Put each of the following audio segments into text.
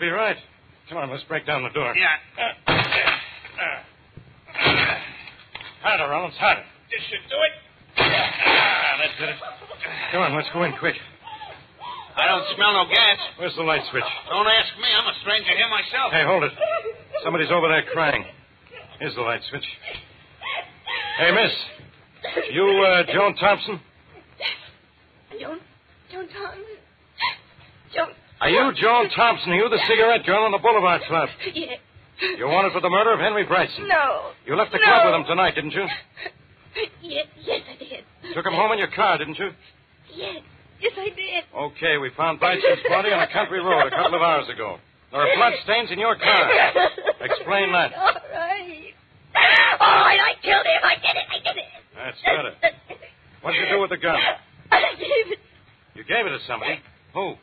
be right. Come on, let's break down the door. Yeah. Uh, uh, uh. Harder, Rollins, harder. This should do it. Ah, that did it. Come on, let's go in quick. I don't smell no gas. Where's the light switch? Don't ask me. I'm a stranger here myself. Hey, hold it. Somebody's over there crying. Here's the light switch. Hey, miss. You, uh, Joan Thompson? Joan, Joan Thompson. Joan. Are you Joan Thompson? Are you the cigarette girl in the Boulevard Club? Yes. You wanted for the murder of Henry Bryson. No. You left the No. club with him tonight, didn't you? Yes, yes, I did. Took him home in your car, didn't you? Yes, yes, I did. Okay, we found Bryson's body on a country road a couple of hours ago. There are blood stains in your car. Explain that. All right. All right, I killed him. I did it. I did it. That's better. What did you do with the gun? I gave it. You gave it to somebody. Who?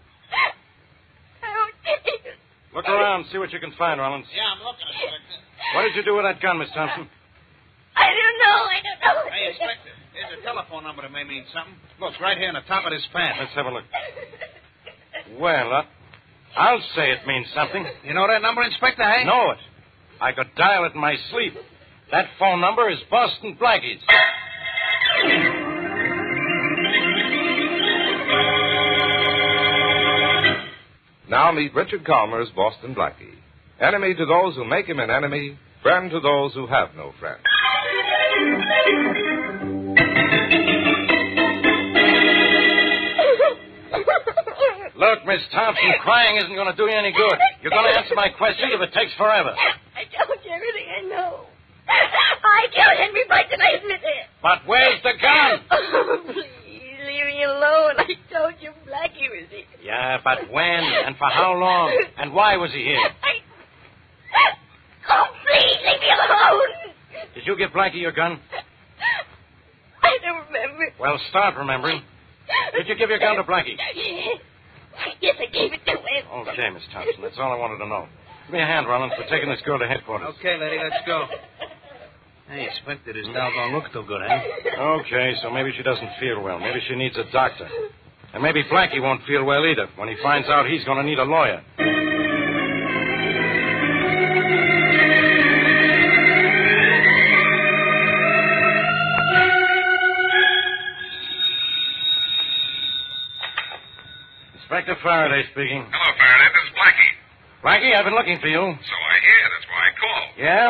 I don't take it. Look around, see what you can find, Rollins. Yeah, I'm looking, Inspector. What did you do with that gun, Miss Thompson? I don't know. I don't know. Hey, Inspector, here's a telephone number that may mean something. Look, right here on the top of this pad. Let's have a look. Well, uh, I'll say it means something. You know that number, Inspector, hey? Know it. I could dial it in my sleep. That phone number is Boston Blackie's. Now meet Richard Kollmar's Boston Blackie. Enemy to those who make him an enemy, friend to those who have no friend. Look, Miss Thompson, crying isn't going to do you any good. You're going to answer my questions if it takes forever. I told you everything I know. I killed Henry Bryson. I admit it. But where's the gun? Oh, please leave me alone. I told you Blackie was here. Yeah, but when and for how long? And why was he here? I... Oh, please leave me alone. Did you give Blackie your gun? I don't remember. Well, start remembering. Did you give your gun to Blackie? Yes. Yes, I gave it to him. Okay, Miss Thompson. That's all I wanted to know. Give me a hand, Rollins, for taking this girl to headquarters. Okay, lady, let's go. Hey, Inspector, this doll don't look too good, eh? Okay, so maybe she doesn't feel well. Maybe she needs a doctor. And maybe Blackie won't feel well either when he finds out he's going to need a lawyer. Inspector Farraday speaking. Hello, Farraday. This is Blackie. Blackie, I've been looking for you. So I hear. That's why I called. Yeah?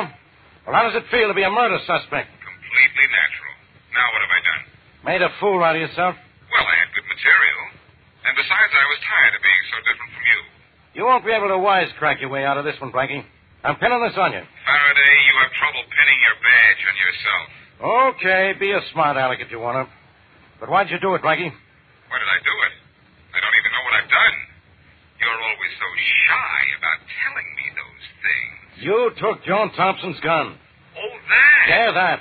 Well, how does it feel to be a murder suspect? Completely natural. Now, what have I done? Made a fool out of yourself? Well, I had good material. And besides, I was tired of being so different from you. Won't be able to wisecrack your way out of this one, Blackie. I'm pinning this on you. Farraday, you have trouble pinning your badge on yourself. Okay, be a smart aleck if you want to. But why'd you do it, Blackie? Why did I do it? I don't even know what I've done. You're always so shy about telling me those things. You took Joan Thompson's gun. Oh, that? Yeah, that.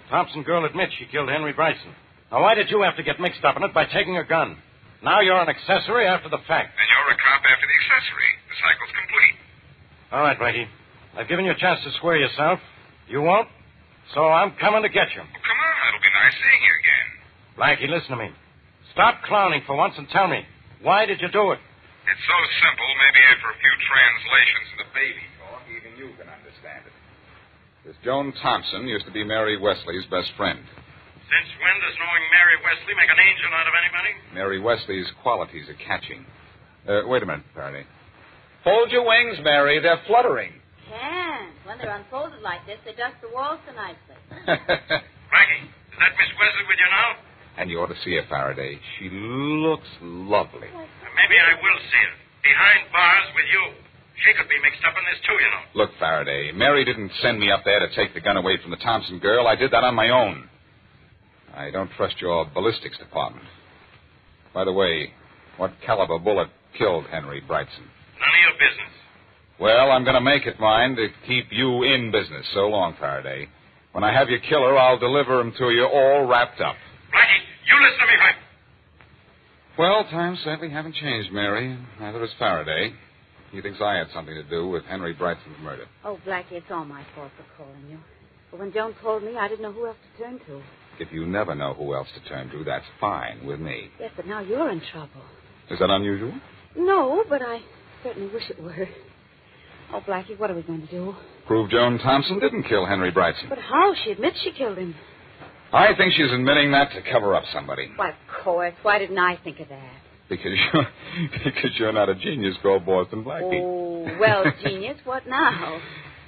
The Thompson girl admits she killed Henry Bryson. Now, why did you have to get mixed up in it by taking her gun? Now you're an accessory after the fact. And you're a cop after the accessory. The cycle's complete. All right, Blackie. I've given you a chance to square yourself. You won't, so I'm coming to get you. Oh, come on. It'll be nice seeing you again. Blackie, listen to me. Stop clowning for once and tell me, why did you do it? It's so simple, maybe after a few translations of the baby talk, even you can understand it. This Joan Thompson used to be Mary Wesley's best friend. Since when does knowing Mary Wesley make an angel out of anybody? Mary Wesley's qualities are catching. Uh, wait a minute, Farraday. Hold your wings, Mary. They're fluttering. Can. When they're unfolded like this, they dust the walls so nicely. Blackie, is that Miss Wesley with you now? and you ought to see her, Farraday. She looks lovely. Uh, Maybe I will see her. Behind bars with you. She could be mixed up in this, too, you know. Look, Farraday, Mary didn't send me up there to take the gun away from the Thompson girl. I did that on my own. I don't trust your ballistics department. By the way, what caliber bullet killed Henry Brightson? None of your business. Well, I'm going to make it mine to keep you in business. So long, Farraday. When I have your killer, I'll deliver him to you all wrapped up. Blackie, you listen to me, Frank. Well, times certainly haven't changed, Mary. Neither has Farraday. He thinks I had something to do with Henry Brightson's murder. Oh, Blackie, it's all my fault for calling you. But when Joan called me, I didn't know who else to turn to. If you never know who else to turn to, that's fine with me. Yes, but now you're in trouble. Is that unusual? No, but I certainly wish it were. Oh, Blackie, what are we going to do? Prove Joan Thompson didn't kill Henry Brightson. But how? She admits she killed him. I think she's admitting that to cover up somebody. Why, of course. Why didn't I think of that? Because you're, because you're not a genius called Boston Blackie. Oh, well, genius, what now?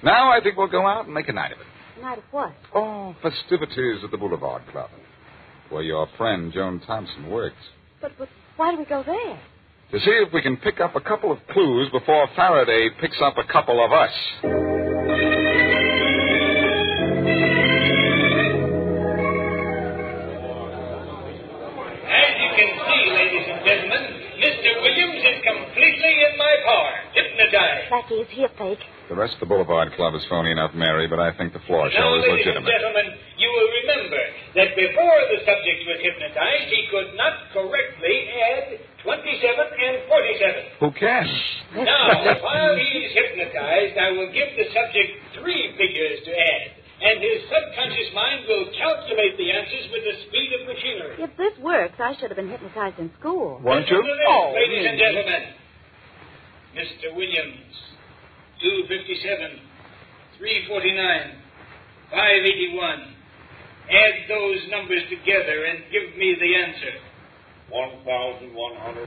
Now I think we'll go out and make a night of it. Night of what? Oh, festivities at the Boulevard Club, where your friend Joan Thompson works. But, but why do we go there? To see if we can pick up a couple of clues before Farraday picks up a couple of us. As you can see, ladies and gentlemen, Mr. Williams is completely in my power. Hypnotized. Blackie, is he a fake? The rest of the Boulevard Club is phony enough, Mary, but I think the floor show now, is ladies legitimate. and gentlemen, you will remember that before the subject was hypnotized, he could not correctly add 27 and 47. Who can? Now, while he's hypnotized, I will give the subject three figures to add, and his subconscious mind will calculate the answers with the speed of machinery. If this works, I should have been hypnotized in school. Weren't you? This, Oh, ladies and oh, gentlemen. Mr. Williams, 257, 349, 581. Add those numbers together and give me the answer. 1,187.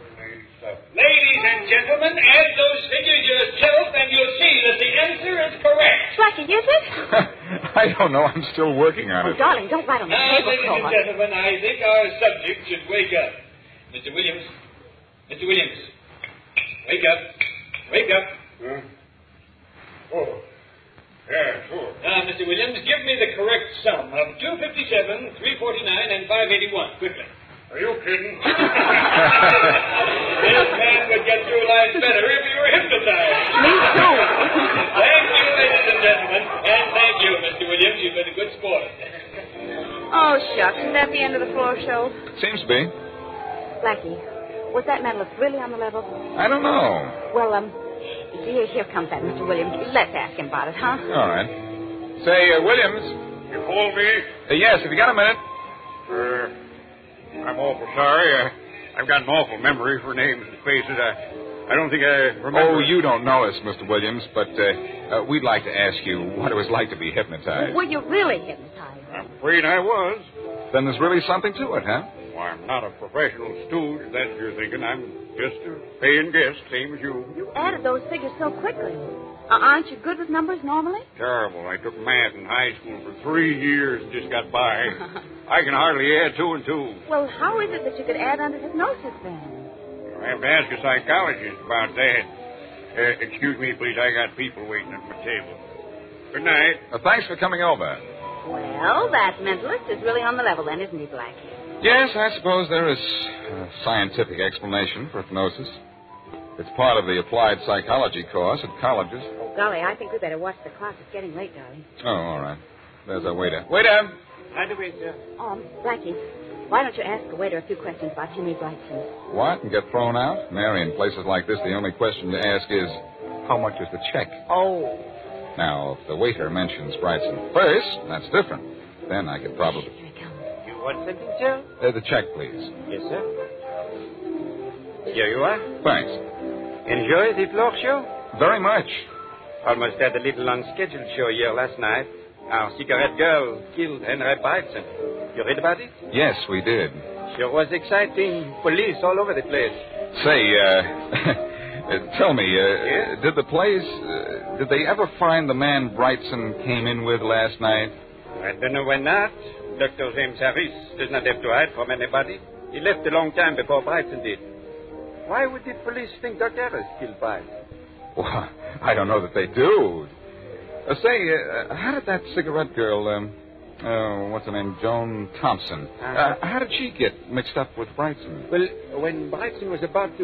Ladies and gentlemen, add those figures yourself and you'll see that the answer is correct. Blackie, is it? I don't know. I'm still working on Oh, it. darling, don't write on the Now, ladies and tablecloth. gentlemen, I think our subject should wake up. Mr. Williams, Mr. Williams, wake up, wake up. Hmm? Oh. Yeah, sure. Now, Mr. Williams, give me the correct sum of 257, 349, and 581. Quickly. Are you kidding? this man would get through life better if he were hypnotized. Me too. thank you, ladies and gentlemen. And thank you, Mr. Williams. You've been a good sport. Oh, shucks. Is that the end of the floor show? Seems to be. Blackie, was that mentalist really on the level? I don't know. Well, um, here, here comes that Mr. Williams. Let's ask him about it, huh? All right. Say, uh, Williams. You called me? Uh, yes, have you got a minute? Uh, I'm awful sorry. I, I've got an awful memory for names and faces. I, I don't think I remember. Oh, you don't know us, Mr. Williams, but uh, uh, we'd like to ask you what it was like to be hypnotized. Were you really hypnotized? I'm afraid I was. Then there's really something to it, huh? Why, I'm not a professional stooge, if that's what you're thinking. I'm just a paying guest, same as you. You added those figures so quickly. Uh, aren't you good with numbers normally? Terrible. I took math in high school for three years and just got by. I can hardly add two and two. Well, how is it that you could add under hypnosis then? I have to ask a psychologist about that. Uh, excuse me, please. I got people waiting at my table. Good night. Uh, thanks for coming over. Well, that mentalist is really on the level then, isn't he, Blackie? Yes, I suppose there is a scientific explanation for hypnosis. It's part of the applied psychology course at colleges. Oh, golly, I think we better watch the clock. It's getting late, darling. Oh, all right. There's our waiter. Waiter! By the way, sir. Um, Blackie, why don't you ask the waiter a few questions about Henry Brightson? What? And get thrown out? Mary, in places like this, the only question to ask is, how much is the check? Oh. Now, if the waiter mentions Brightson first, that's different. Then I could probably. Here he comes. You want something. Uh, the check, please. Yes, sir. Here you are. Thanks. Enjoy the floor show? Very much. Almost had a little unscheduled show here last night. Our cigarette girl killed Henry Brightson. You read about it? Yes, we did. Sure was exciting. Police all over the place. Say, uh, uh, tell me, uh, did the police, uh, did they ever find the man Brightson came in with last night? I don't know why not. Dr. James Harris does not have to hide from anybody. He left a long time before Brightson did. Why would the police think Dr. Harris killed Brightson? Well, I don't know that they do. Uh, say, uh, how did that cigarette girl, um, uh, what's her name, Joan Thompson, uh, Uh-huh. how did she get mixed up with Brightson? Well, when Brightson was about to.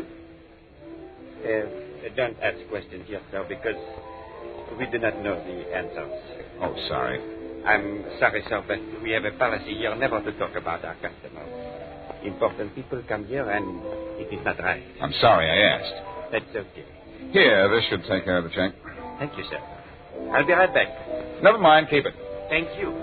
Uh, don't ask questions here, sir, because we do not know the answers. Oh, sorry. I'm sorry, sir, but we have a policy here never to talk about our customers. Important people come here, and it is not right. I'm sorry I asked. That's okay. Here, this should take care of the check. Thank you, sir. I'll be right back. Never mind, keep it. Thank you.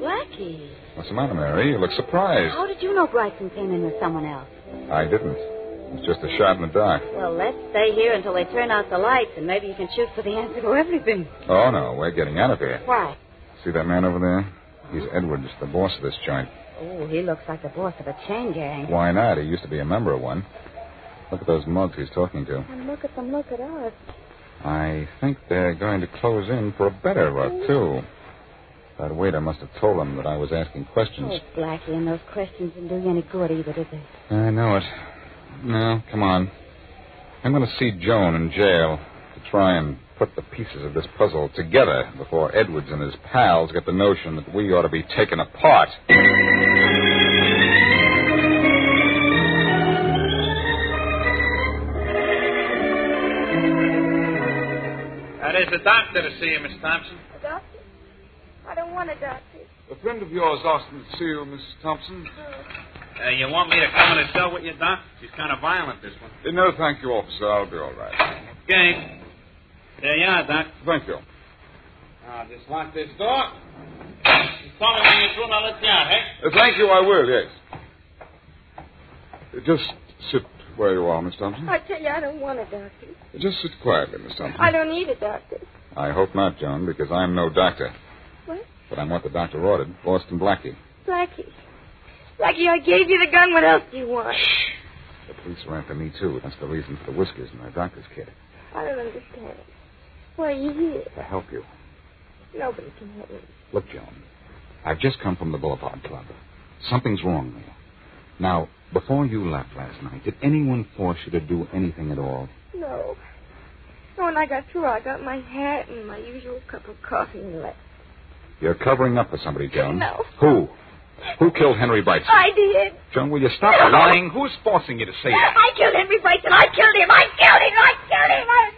Blackie. What's the matter, Mary? You look surprised. How did you know Brightson came in with someone else? I didn't. It was just a shot in the dark. Well, let's stay here until they turn out the lights, and maybe you can shoot for the answer to everything. Oh, no. We're getting out of here. Why? See that man over there? He's Edwards, the boss of this joint. Oh, he looks like the boss of a chain gang. Why not? He used to be a member of one. Look at those mugs he's talking to. And look at them, look at us. I think they're going to close in for a better look, too. That waiter must have told them that I was asking questions. Oh, Blackie, and those questions didn't do you any good either, did they? I know it. No, come on. I'm going to see Joan in jail to try and put the pieces of this puzzle together before Edwards and his pals get the notion that we ought to be taken apart. Uh, there's a doctor to see you, Miss Thompson. A doctor? I don't want a doctor. A friend of yours asked me to see you, Miss Thompson. Uh, you want me to come in the cell with you, Doc? She's kind of violent, this one. Uh, no, thank you, officer. I'll be all right. Okay. There you are, Doc. Thank you. Now, just lock this door. Just call me when you're through, and I'll let you out, eh? Uh, thank you, I will, yes. Uh, Just sit where you are, Miss Thompson. I tell you, I don't want a doctor. Just sit quietly, Miss Thompson. I don't need a doctor. I hope not, Joan, because I'm no doctor. What? But I'm what the doctor ordered, Boston Blackie. Blackie. Blackie, I gave you the gun. What else do you want? Shh. The police are after me, too. That's the reason for the whiskers in my doctor's kit. I don't understand. Why are you here? To help you. Nobody can help me. Look, Joan, I've just come from the Boulevard Club. Something's wrong there. Now, before you left last night, did anyone force you to do anything at all? No. So when I got through, I got my hat and my usual cup of coffee and left. You're covering up for somebody, Joan. No. Who? Who killed Henry Brightson? I did. Joan, will you stop No. lying? Who's forcing you to say that? I killed Henry Brightson. I killed him. I killed him. I killed him. I admit it. Now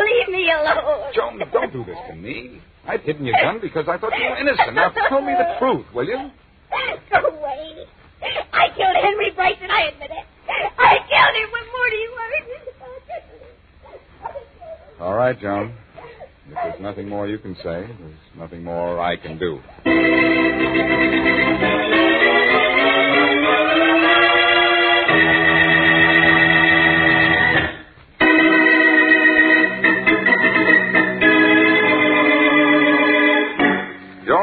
leave me alone. Joan, don't do this to me. I've hidden your gun because I thought you were innocent. Now tell me the truth, will you? Go away. I killed Henry Bryson. I admit it. I killed him. What more do you want? All right, Joan. If there's nothing more you can say, there's nothing more I can do.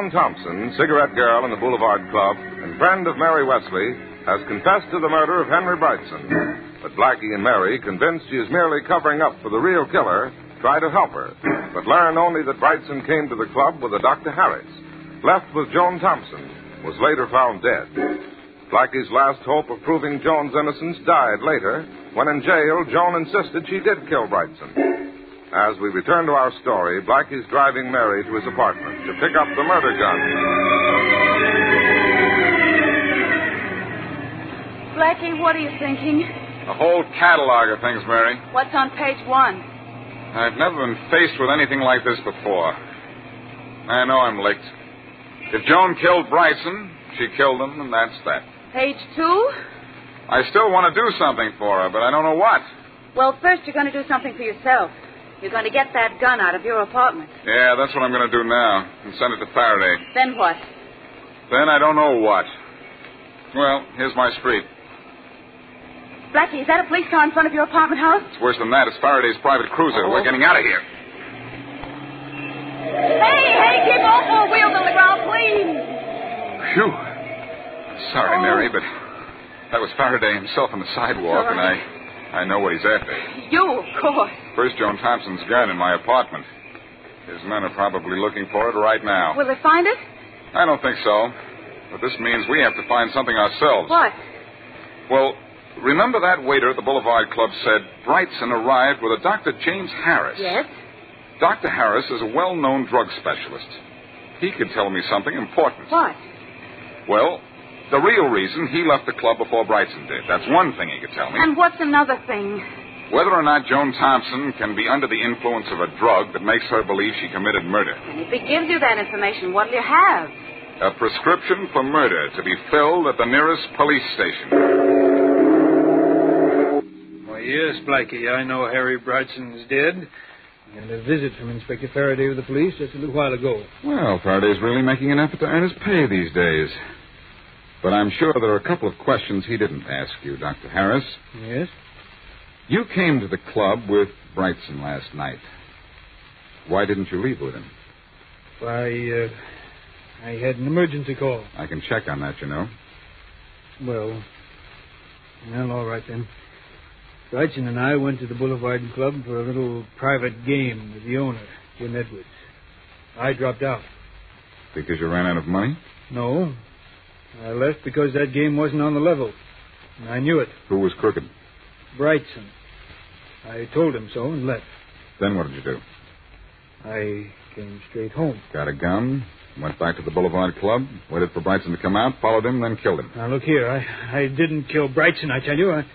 Joan Thompson, cigarette girl in the Boulevard Club and friend of Mary Wesley, has confessed to the murder of Henry Brightson. But Blackie and Mary, convinced she is merely covering up for the real killer, try to help her, but learn only that Brightson came to the club with a Dr. Harris, left with Joan Thompson, was later found dead. Blackie's last hope of proving Joan's innocence died later when in jail Joan insisted she did kill Brightson. As we return to our story, Blackie's driving Mary to his apartment to pick up the murder gun. Blackie, what are you thinking? A whole catalog of things, Mary. What's on page one? I've never been faced with anything like this before. I know I'm licked. If Joan killed Bryson, she killed him, and that's that. Page two? I still want to do something for her, but I don't know what. Well, first you're going to do something for yourself. You're going to get that gun out of your apartment. Yeah, that's what I'm going to do now, and send it to Farraday. Then what? Then I don't know what. Well, here's my street. Blackie, is that a police car in front of your apartment house? It's worse than that. It's Farraday's private cruiser. We're oh. getting out of here. Hey, hey, keep all four wheels on the ground, please. Phew. Sorry, Mary, but that was Farraday himself on the sidewalk, and I, I know what he's after. You, of course. First, Joan Thompson's gun in my apartment. His men are probably looking for it right now. Will they find it? I don't think so. But this means we have to find something ourselves. What? Well, remember that waiter at the Boulevard Club said Brightson arrived with a Dr. James Harris. Yes? Dr. Harris is a well known drug specialist. He could tell me something important. What? Well, the real reason he left the club before Brightson did. That's one thing he could tell me. And what's another thing? Whether or not Joan Thompson can be under the influence of a drug that makes her believe she committed murder. And if he gives you that information, what'll you have? A prescription for murder to be filled at the nearest police station. Why, yes, Blackie, I know Harry Brightson's dead. And a visit from Inspector Farraday of the police just a little while ago. Well, Farraday's really making an effort to earn his pay these days. But I'm sure there are a couple of questions he didn't ask you, Dr. Harris. Yes? You came to the club with Brightson last night. Why didn't you leave with him? I, uh, I had an emergency call. I can check on that, you know. Well, well, all right then. Brightson and I went to the Boulevard Club for a little private game with the owner, Jim Edwards. I dropped out. Because you ran out of money? No. I left because that game wasn't on the level. And I knew it. Who was crooked? Brightson. I told him so and left. Then what did you do? I came straight home. Got a gun, went back to the Boulevard Club, waited for Brightson to come out, followed him, then killed him. Now, look here. I, I didn't kill Brightson, I tell you. I,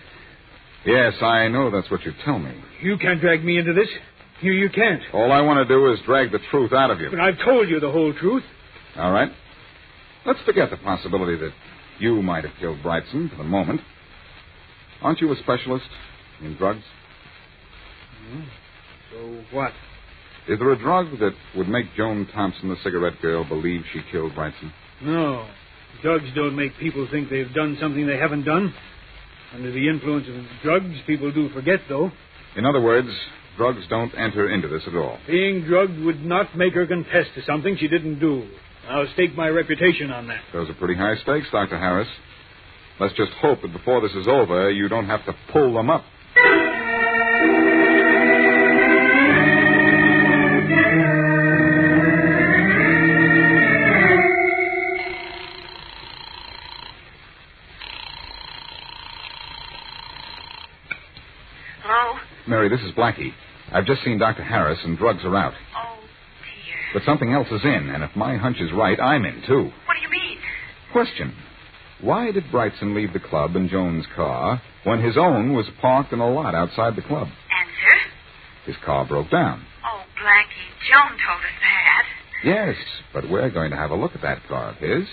Yes, I know that's what you tell me. you can't drag me into this. You, you can't. All I want to do is drag the truth out of you. But I've told you the whole truth. All right. Let's forget the possibility that you might have killed Brightson for the moment. Aren't you a specialist in drugs? Hmm. So what? Is there a drug that would make Joan Thompson, the cigarette girl, believe she killed Brightson? No. Drugs don't make people think they've done something they haven't done. Under the influence of drugs, people do forget, though. In other words, drugs don't enter into this at all. Being drugged would not make her confess to something she didn't do. I'll stake my reputation on that. Those are pretty high stakes, Dr. Harris. Let's just hope that before this is over, you don't have to pull them up. Hello? Mary, this is Blackie. I've just seen Dr. Harris, and drugs are out. Oh, dear. But something else is in, and if my hunch is right, I'm in, too. What do you mean? Question. Why did Brightson leave the club in Joan's car when his own was parked in a lot outside the club? Answer? His car broke down. Oh, Blackie, Joan told us that. Yes, but we're going to have a look at that car of his.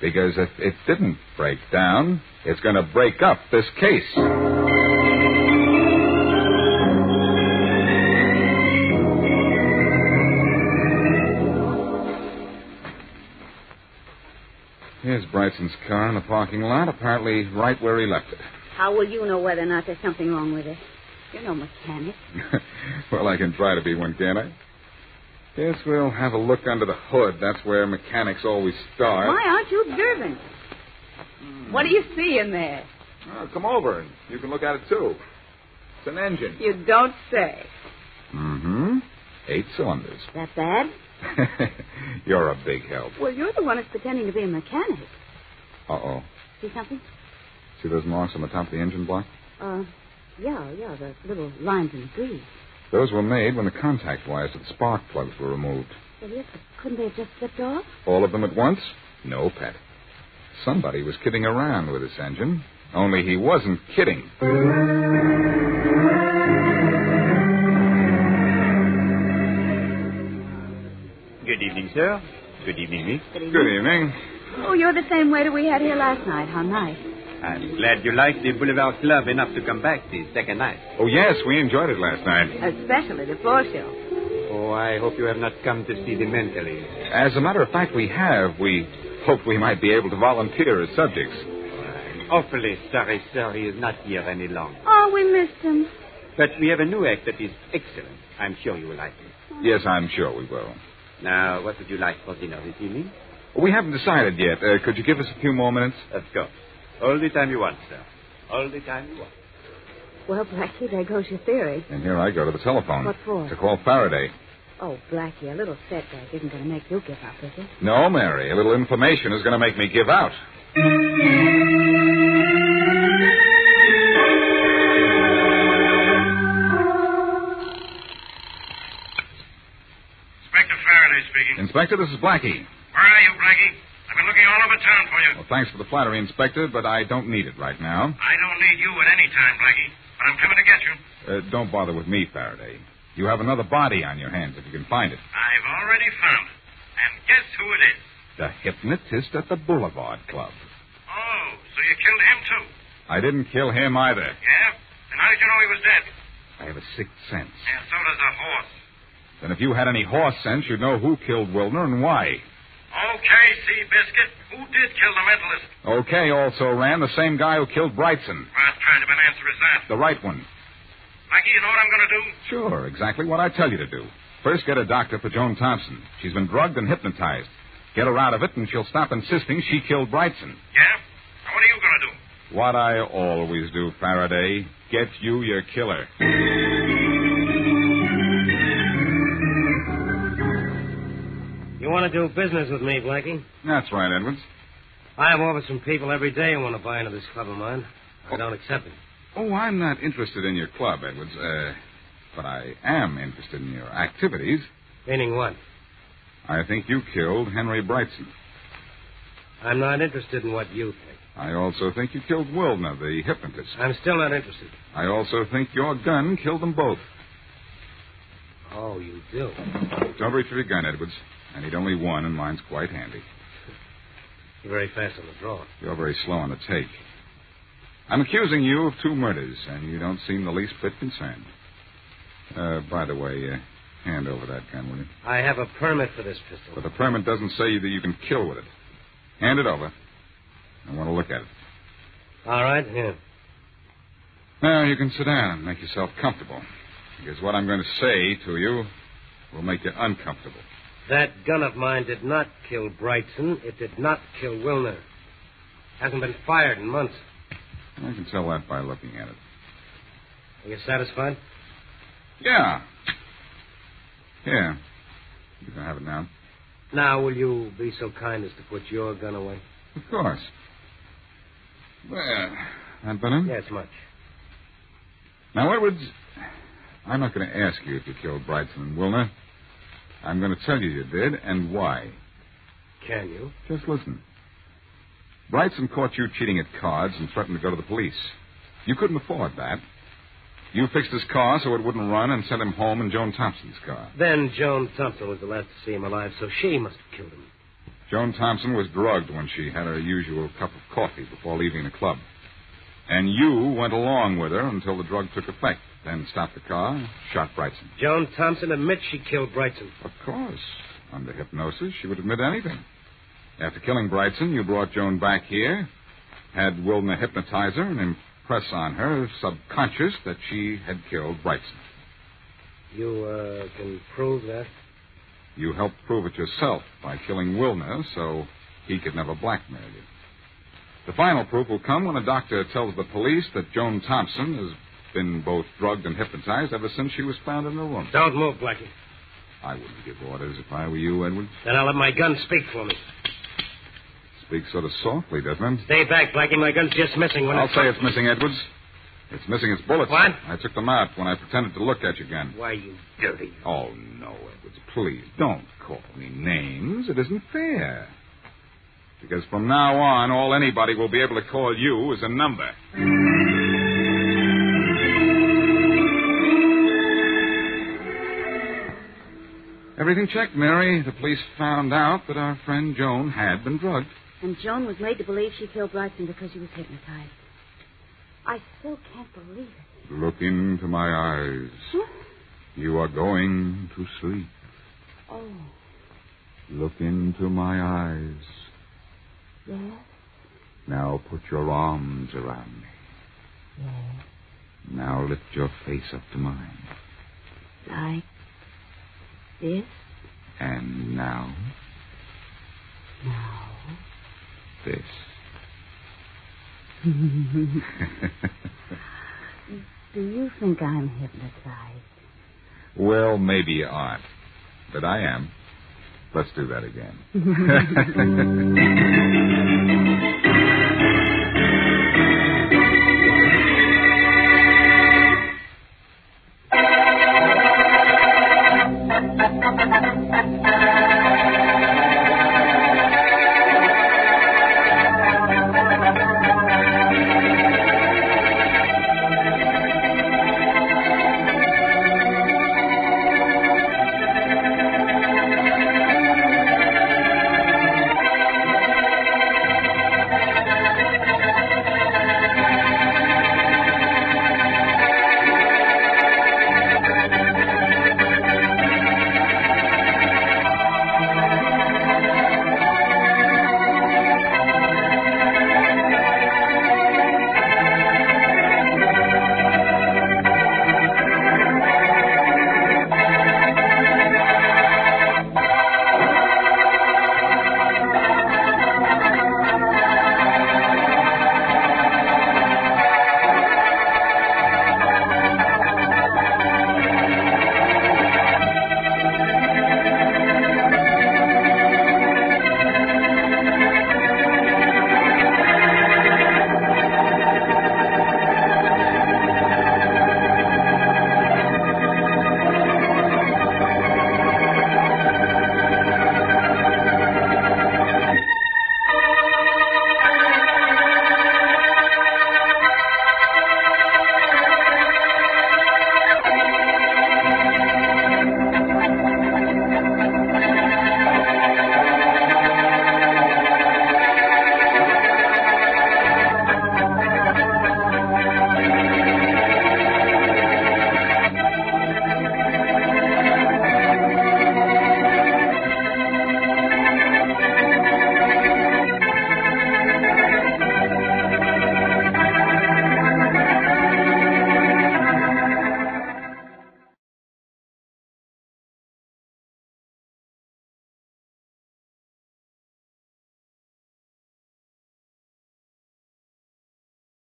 Because if it didn't break down, it's going to break up this case. Brightson's car in the parking lot, apparently right where he left it. How will you know whether or not there's something wrong with it? You're no mechanic. well, I can try to be one, can't I? Guess we'll have a look under the hood. That's where mechanics always start. Why aren't you observant? What do you see in there? Come over and you can look at it too. It's an engine. You don't say. Mm-hmm. Eight cylinders. That bad? You're a big help. Well, you're the one who's pretending to be a mechanic. Uh-oh. See something? See those marks on the top of the engine block? Uh, yeah, yeah, the little lines in the grease. Those were made when the contact wires to the spark plugs were removed. Well, yes, but couldn't they have just slipped off? All of them at once? No, Pat. Somebody was kidding around with this engine. Only he wasn't kidding. Good evening, sir. Good evening, miss. Good evening. Oh, you're the same waiter we had here last night. How nice. I'm glad you liked the Boulevard Club enough to come back the second night. Oh, yes, we enjoyed it last night. Especially the floor show. Oh, I hope you have not come to see the mentalist. As a matter of fact, we have. We hoped we might be able to volunteer as subjects. I'm awfully sorry, sir, he is not here any longer. Oh, we missed him. But we have a new act that is excellent. I'm sure you will like it. Yes, I'm sure we will. Now, what would you like for dinner this evening? We haven't decided yet. Uh, could you give us a few more minutes? Of course. All the time you want, sir. All the time you want. Well, Blackie, there goes your theory. And here I go to the telephone. What for? To call Farraday. Oh, Blackie, a little setback isn't going to make you give up, is it? No, Mary. A little information is going to make me give out. Inspector Farraday speaking. Inspector, this is Blackie. Are you, Blackie? I've been looking all over town for you. Well, thanks for the flattery, Inspector, but I don't need it right now. I don't need you at any time, Blackie, but I'm coming to get you. Uh, don't bother with me, Farraday. You have another body on your hands if you can find it. I've already found it. And guess who it is? The hypnotist at the Boulevard Club. Oh, so you killed him, too? I didn't kill him either. Yeah? Then how did you know he was dead? I have a sixth sense. Yeah, so does a horse. Then if you had any horse sense, you'd know who killed Wilner and why. Okay, Seabiscuit. Who did kill the mentalist? Okay, also ran the same guy who killed Brightson. What kind of an answer is that? The right one. Blackie, you know what I'm going to do? Sure, exactly what I tell you to do. First, get a doctor for Joan Thompson. She's been drugged and hypnotized. Get her out of it, and she'll stop insisting she killed Brightson. Yeah? Now, what are you going to do? What I always do, Farraday. Get you your killer. Want to do business with me, Blackie? That's right, Edwards. I have over some people every day who want to buy into this club of mine. I don't accept it. Oh, I'm not interested in your club, Edwards. Uh, but I am interested in your activities. Meaning what? I think you killed Henry Brightson. I'm not interested in what you think. I also think you killed Wilner, the hypnotist. I'm still not interested. I also think your gun killed them both. Oh, you do? Don't reach for your gun, Edwards. I need only one, and mine's quite handy. You're very fast on the draw. You're very slow on the take. I'm accusing you of two murders, and you don't seem the least bit concerned. Uh, by the way, uh, hand over that gun, will you? I have a permit for this pistol. But the permit doesn't say that you can kill with it. Hand it over. I want to look at it. All right, here. Now, you can sit down and make yourself comfortable. Because what I'm going to say to you will make you uncomfortable. That gun of mine did not kill Brightson. It did not kill Wilner. Hasn't been fired in months. I can tell that by looking at it. Are you satisfied? Yeah. Yeah. You can have it now. Now, will you be so kind as to put your gun away? Of course. Well, that better? Yes, much. Now, Edwards, I'm not going to ask you if you killed Brightson and Wilner. I'm going to tell you you did and why. Can you? Just listen. Brightson caught you cheating at cards and threatened to go to the police. You couldn't afford that. You fixed his car so it wouldn't run and sent him home in Joan Thompson's car. Then Joan Thompson was the last to see him alive, so she must have killed him. Joan Thompson was drugged when she had her usual cup of coffee before leaving the club. And you went along with her until the drug took effect. Then stopped the car, shot Brightson. Joan Thompson admits she killed Brightson. Of course. Under hypnosis, she would admit anything. After killing Brightson, you brought Joan back here, had Wilner hypnotize her, and impress on her, subconscious, that she had killed Brightson. You, uh, can prove that? You helped prove it yourself by killing Wilner so he could never blackmail you. The final proof will come when a doctor tells the police that Joan Thompson has been both drugged and hypnotized ever since she was found in the room. Don't move, Blackie. I wouldn't give orders if I were you, Edwards. Then I'll let my gun speak for me. Speaks sort of softly, doesn't it? Stay back, Blackie. My gun's just missing when I'll it's... say it's missing, Edwards. It's missing its bullets. What? I took them out when I pretended to look at your gun. Why, you dirty. Oh, no, Edwards. Please, don't call me names. It isn't fair. Because from now on, all anybody will be able to call you is a number. Everything checked, Mary. The police found out that our friend Joan had been drugged. And Joan was made to believe she killed Brightson because she was hypnotized. I still can't believe it. Look into my eyes. Huh? You are going to sleep. Oh, Look into my eyes. Yes, Now put your arms around me. yes. Now lift your face up to mine. Like this And now now. this. Do you think I'm hypnotized? well, maybe you aren't. But I am. Let's do that again.